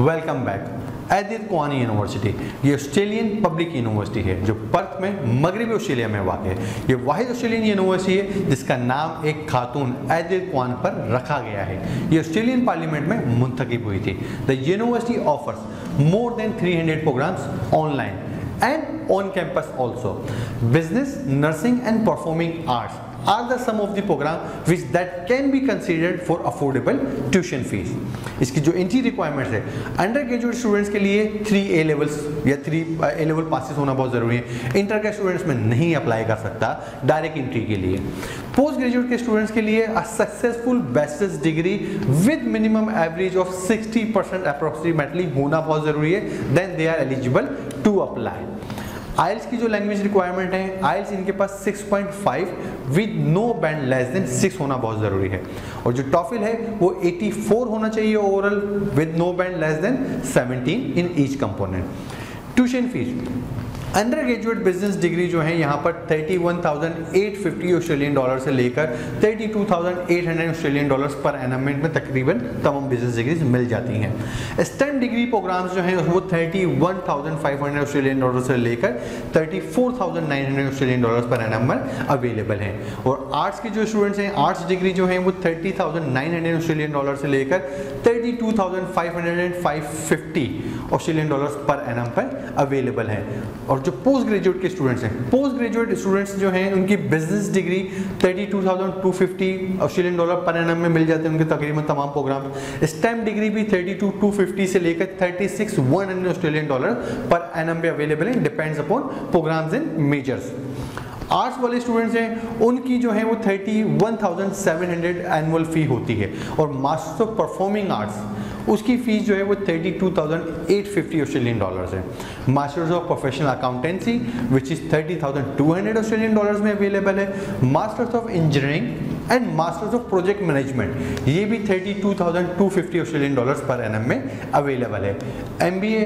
Welcome back Edith Cowan University ये Australian public university है, जो पर्थ में मगरबी ऑस्ट्रेलिया में वाक़ है। ये वाहिद ऑस्ट्रेलियन यूनिवर्सिटी है, जिसका नाम एक खातून एदित कुआन पर रखा गया है। ये ऑस्ट्रेलियन पार्लियामेंट में मुंतखब हुई थी। The university offers more than 300 programmes online and on campus also. Business, nursing and performing arts are the some of the program which that can be considered for affordable tuition fees. इसकी जो entry requirements है undergraduate students के लिए three A levels या three A level passes होना बहुत ज़रूरी है। इंटर के स्टूडेंट्स में नहीं अप्लाई कर सकता डायरेक्ट एंट्री के लिए। पोस्ट ग्रेजुएट के स्टूडेंट्स के लिए a successful bachelors degree with minimum average of 60 percent approximately होना बहुत ज़रूरी है। Then they are eligible to apply IELTS की जो लैंग्वेज रिक्वायरमेंट है आइल्स इनके पास 6.5 with no band less than 6 होना बहुत ज़रूरी है। और जो टॉफिल है, वो 84 होना चाहिए overall with no band less than 17 in each component tuition fees undergraduate business degree जो है यहाँ पर 31,850 ऑस्ट्रेलियन डॉलर से लेकर 32,800 ऑस्ट्रेलियन डॉलर्स पर एनमेंट में तकरीबन तमाम बिज़नेस डिग्रीज मिल जाती हैं। स्टेम डिग्री प्रोग्राम्स जो हैं वो 31,500 ऑस्ट्रेलियन डॉलर से लेकर 34,900 ऑस्ट्रेलियन डॉलर्स पर एनम में अवेलेबल हैं। और आर्ट्स के जो स्टूडेंट्स हैं आर्ट्स डिग्री जो हैं वो 30,900 ऑस्ट्रेलियन डॉलर से लेकर 32,500 and 550 Australian dollars per annum पर अवेलेबल हैं। और जो पोस्ट ग्रेजुएट के स्टूडेंट्स हैं पोस्ट ग्रेजुएट स्टूडेंट्स जो हैं उनकी business degree 32,250 Australian dollar per annum में मिल जाते हैं उनके तकरीबन तमाम प्रोग्राम स्टेम डिग्री भी 32,250 से लेकर 36,100 ऑस्ट्रेलियन डॉलर पर एनम पे अवेलेबल है। Depends upon programmes in majors arts वाले स्टूडेंट्स हैं उनकी जो है वो 31,700 एनुअल फ़ी होती है। और मास्टर ऑफ़ परफॉर्मिंग आर्ट्स उसकी फ़ीस जो है वो 32,850 ऑस्ट्रेलियन डॉलर्स है। Masters of professional accountancy which is 30,200 Australian dollars में अवेलेबल है। Masters of engineering and masters of project management ये भी 32,250 ऑस्ट्रेलियन डॉलर्स पर एनम में अवेलेबल है। एमबीए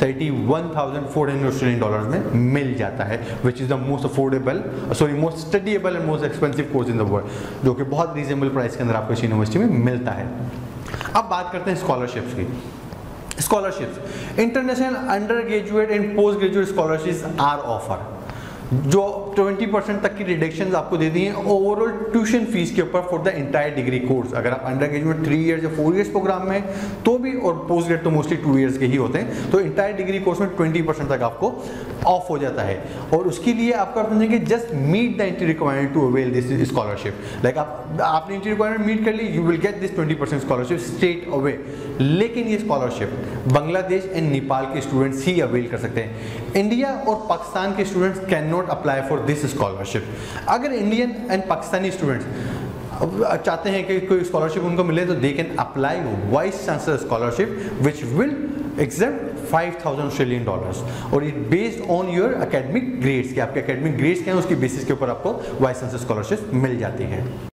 31,400 ऑस्ट्रेलियन डॉलर्स में मिल जाता है which is the most affordable sorry most studyable and most expensive course in the world जो कि बहुत रीजनेबल प्राइस के अंदर आपको इस यूनिवर्सिटी में मिलता है। अब बात करते हैं स्कॉलरशिप्स की। Scholarships international undergraduate and postgraduate scholarships are offer जो 20 परसेंट तक की रिडक्शन आपको दे दी हैं ओवरऑल ट्यूशन फ़ीस के ऊपर for the entire degree course अगर आप अंडर ग्रेजुएट थ्री ईयर्स या फोर ईयर्स प्रोग्राम में तो भी और पोस्ट ग्रेड तो मोस्टली टू ईयर्स के ही होते हैं तो इंटायर डिग्री कोर्स में 20 परसेंट तक आपको ऑफ़ हो जाता है। और उसके लिए आपको अपने कि just meet the entry requirement to avail this scholarship like आप, आपने एंट्री रिक्वायरमेंट मीट कर ली you will get this twenty percent scholarship straight away लेकिन ये स्कॉलरशिप बांग्लादेश एंड नेपाल के स्टूडेंट्स ही अवेल कर सकते हैं। इंडिया और पाकिस्तान के students can not apply for this scholarship अगर इंडियन एंड पाकिस्तानी स्टूडेंट्स चाहते हैं कि कोई स्कॉलरशिप उनको मिले तो they can apply vice chancellor scholarship which will exam 5000 Australian dollars और it based on your academic grades के आपके एकेडमिक ग्रेड्स क्या हैं, उसकी बेसिस के ऊपर आपको वाइस चांसलर स्कॉलरशिप मिल जाती है।